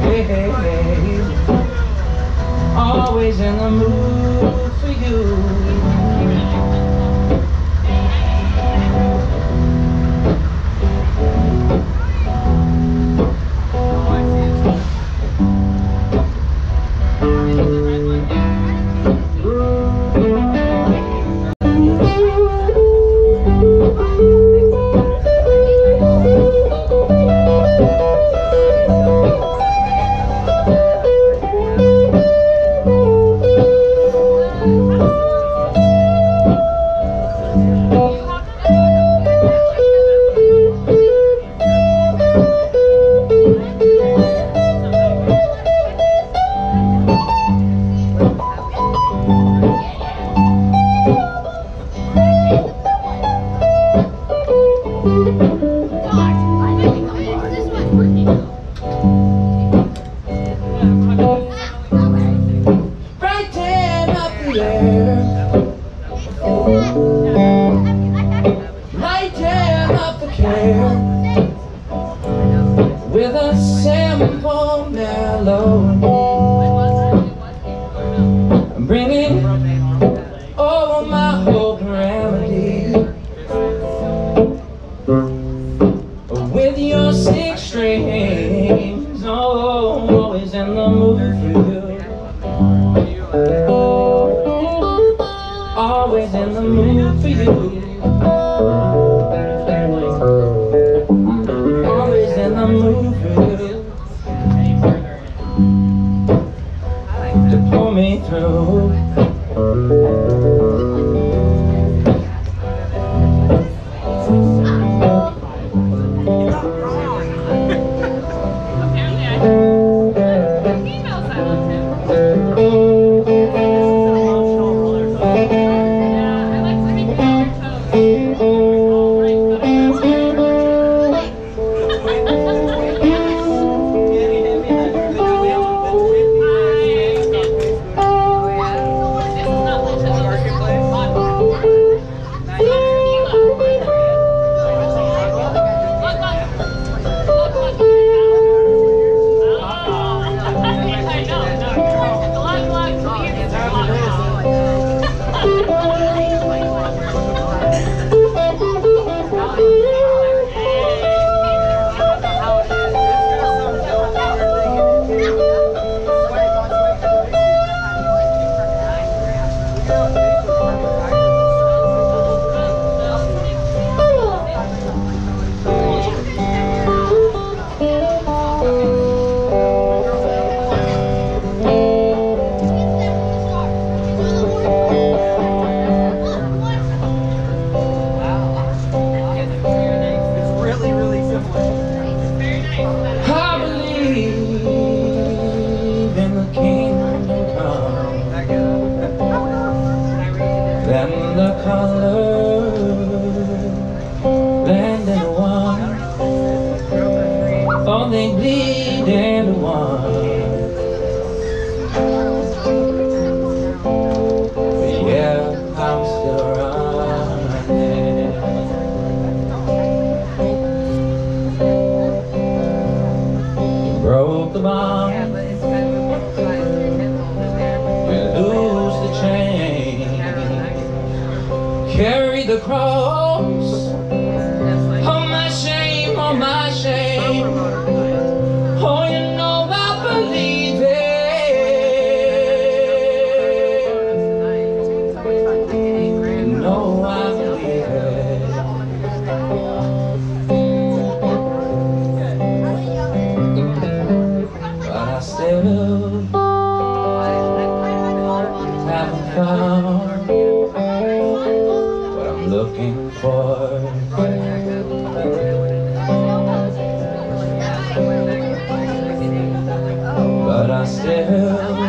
Hey, hey, hey. Always in the mood. I'm bringing all my hope whole gravity With your six strings Oh, always in the mood for you. Always in the mood for you. about You lose the chain. Carry the cross. found what I'm looking for. But I still